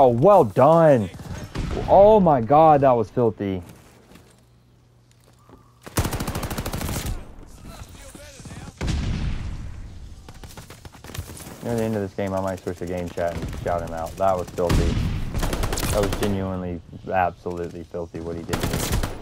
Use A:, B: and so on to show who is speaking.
A: Oh, well done. Oh my god, that was filthy. Near the end of this game, I might switch to game chat and shout him out. That was filthy. That was genuinely, absolutely filthy what he did.